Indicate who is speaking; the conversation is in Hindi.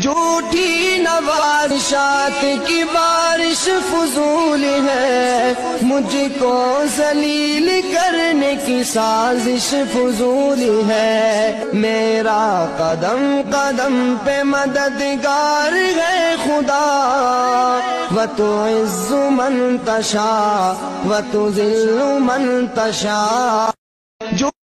Speaker 1: झूठी नवारिशात की बारिश फजूल है। मुझको जलील करने की साजिश फजूल है। मेरा कदम कदम पे मददगार है खुदा। व तो इज्जु मन तशा व तो जिल्लु मन तशा